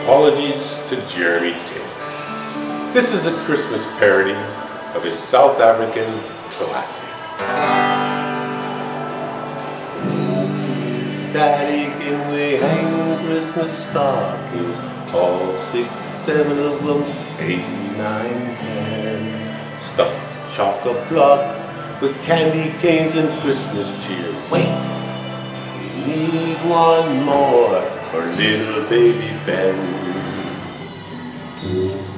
Apologies to Jeremy Taylor. This is a Christmas parody of his South African classic. Daddy, can we hang Christmas stockings? All six, seven of them, eight, nine, ten. Stuffed chock-a-block with candy canes and Christmas cheer. Wait, we need one more for little baby Ben.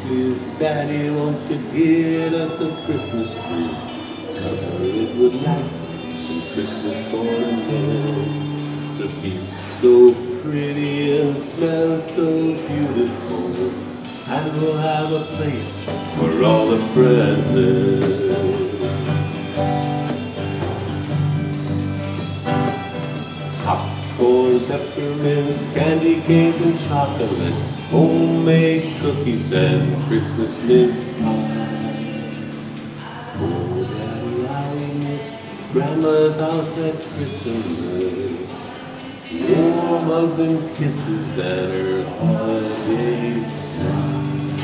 Please, Daddy, won't you get us a Christmas tree? Cover it with lights and Christmas ornaments. It'll be so pretty and smell so beautiful. And we'll have a place for all the presents. Popcorn, peppermints, candy canes and chocolates, homemade cookies and Christmas mince pie. Oh, Daddy, I miss Grandma's house at Christmas. Warm hugs and kisses and her holiday smile.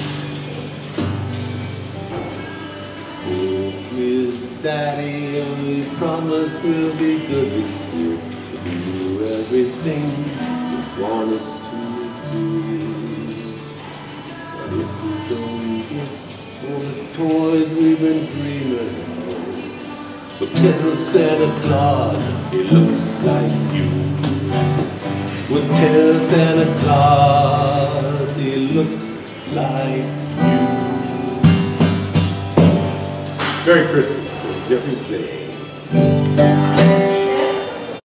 Oh, please, Daddy, we promise we'll be good this year. Do everything you want us to do. But if we don't get all the toys we've been dreaming of, but tell Santa Claus he looks like you. Would tell Santa Claus he looks like you. Merry Christmas from Jeffreys Bay.